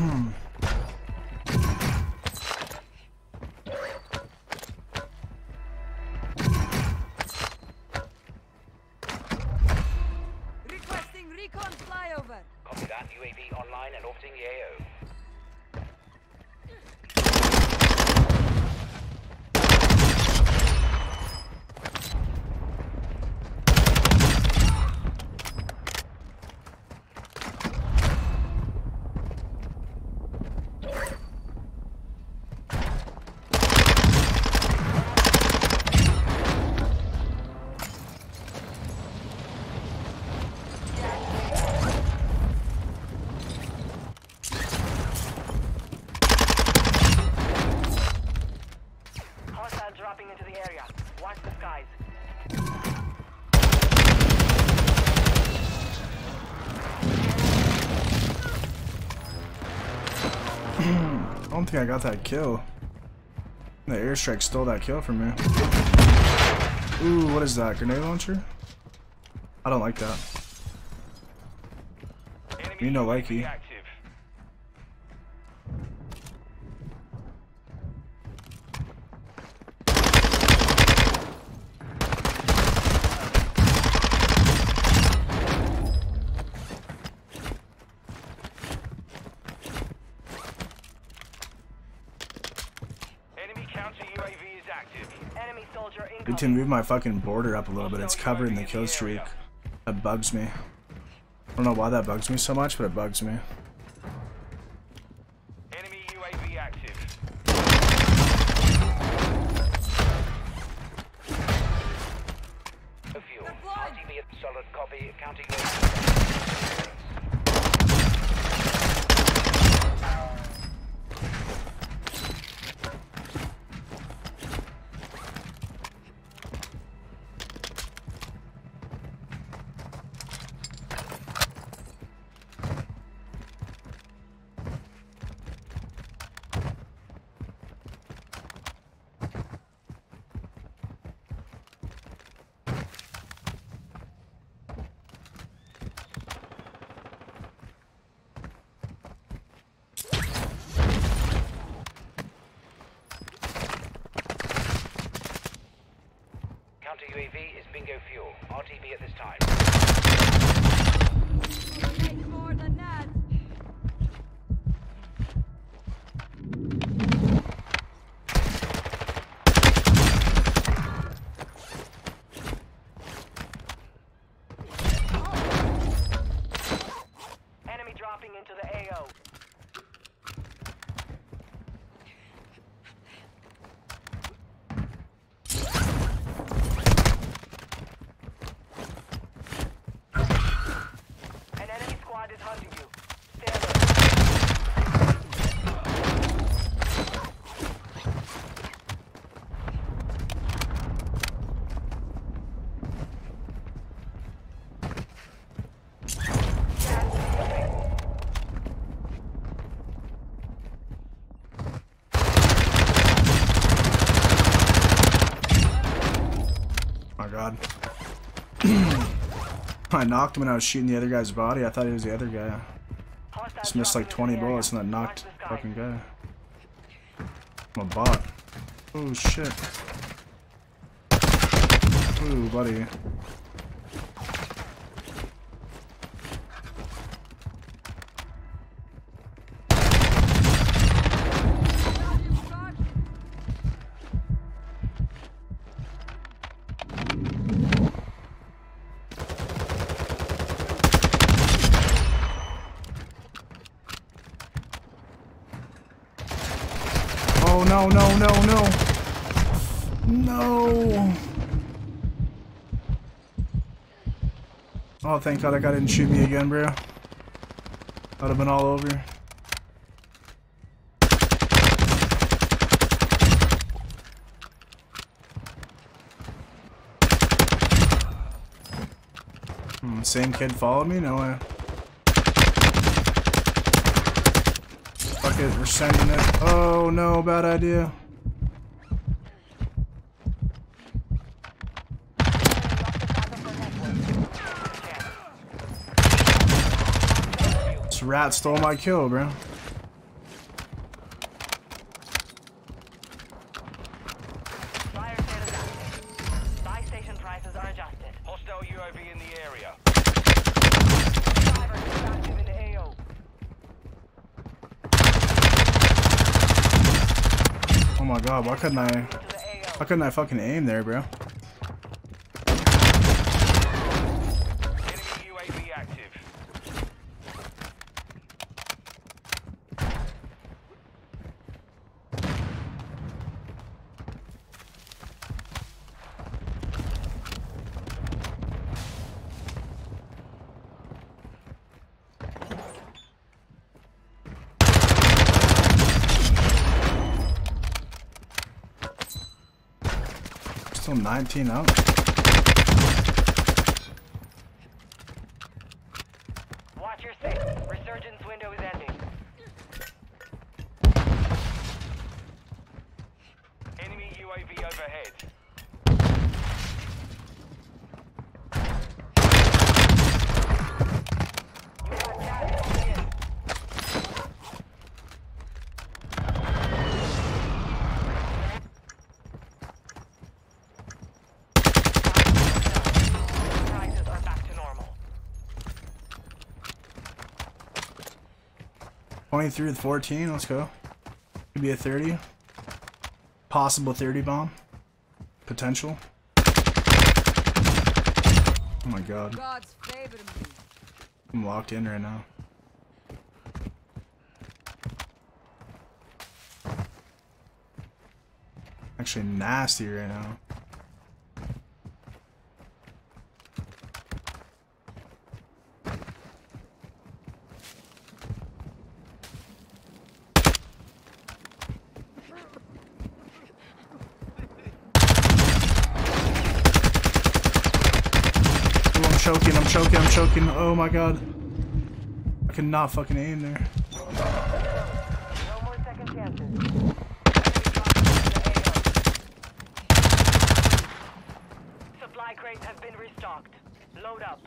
Requesting recon flyover. Copy that. UAV online and orbiting the AO. I don't think I got that kill. The airstrike stole that kill from me. Ooh, what is that? Grenade launcher? I don't like that. You know likey. Need incoming. to move my fucking border up a little bit. It's covering the kill streak. That bugs me. I don't know why that bugs me so much, but it bugs me. Enemy UAV active. No fuel. Deployed. RTB at solid copy. Counter UAV. Is bingo fuel. RTB at this time. Take more than that. Enemy dropping into the AO. An enemy squad is hunting you. Stay alert. my god. I knocked him when I was shooting the other guy's body. I thought he was the other guy. Just missed like 20 into the area. bullets and that knocked fucking guy. I'm a bot. Oh shit. Ooh, buddy. Oh no, no, no, no. No. Oh, thank god that guy didn't shoot me again, bro. I'd have been all over. Hmm, same kid followed me? No way. Because we're sending it. Oh no, bad idea. This rat stole my kill, bro. God, why couldn't I why couldn't I fucking aim there, bro? Enemy UAV active. Still 19 out. Watch your six. Resurgence window is ending. Enemy UAV overhead. You have gas moving in. Prices are back to normal. 23 with 14, let's go. Could be a 30. Possible 30 bomb. Potential. Oh my god. God's favor me. I'm locked in right now. Actually nasty right now. Choking, I'm choking, I'm choking. Oh my god. I cannot fucking aim there. Supply crates have been restocked. Load up.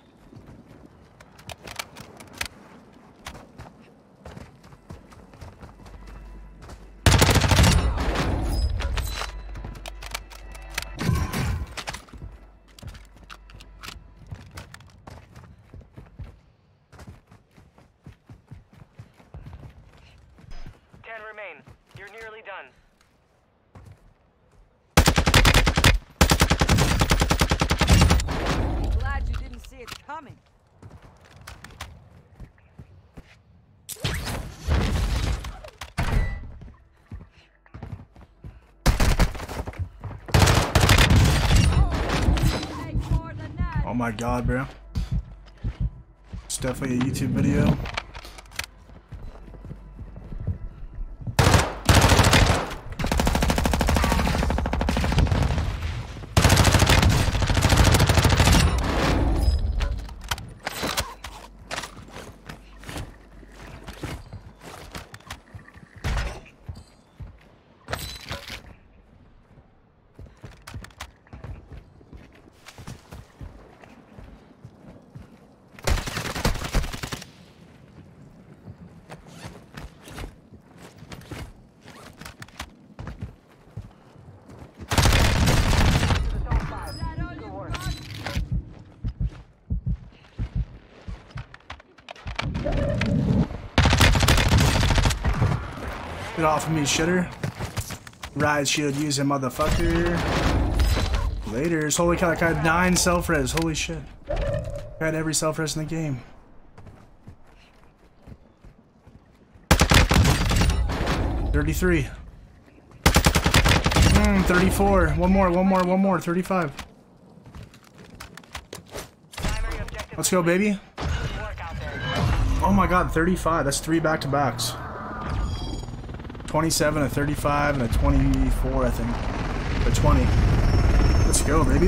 Coming. Oh my god, bro. It's definitely a YouTube video. Off of me, shitter. Riot shield using motherfucker. Laters. Holy cow, I had nine self res. Holy shit. I had every self res in the game. Thirty-three. Mm, Thirty-four. One more. One more. One more. Thirty-five. Let's go, baby. Oh my god, 35. That's three back to backs. 27, a 35, and a 24, I think. A 20. Let's go, baby.